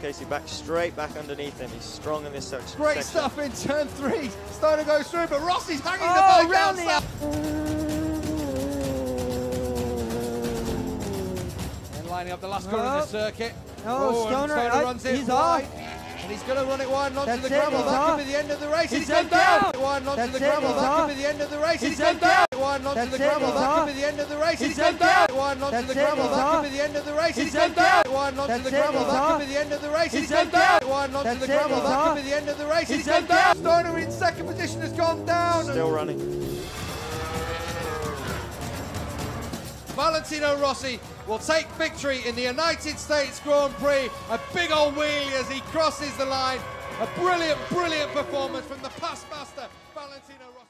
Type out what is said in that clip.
Casey back straight back underneath him. He's strong in this section. Great section. stuff in turn three. Starting to go through, but Rossi's hanging Oh, the bike round the outside. And lining up the last corner of the circuit. Oh, and Stoner, Stoner uh, runs it he's wide. off. And he's going to run it wide and onto That's the gravel. That off. could be the end of the race. He's He's gone down. down. Wide and onto That's the gravel. That off. could be the end of the race. He's He's gone down. down. Wide and onto That's the it, gravel. That could be the end of the race. He's He's gone down. down. Wide and onto That's the it, gravel. That could be the end of the race. He's He's gone down. down. Wide and onto That's the it, gravel. That could be the end of the race. He's He's gone down. down. Wide and onto That's the it, gravel. That could be the end of the race. He's He's gone down. down. Stoner in second position has gone down. Still running. Valentino Rossi will take victory in the United States Grand Prix. A big old wheelie as he crosses the line. A brilliant, brilliant performance from the past master, Valentino Rossi.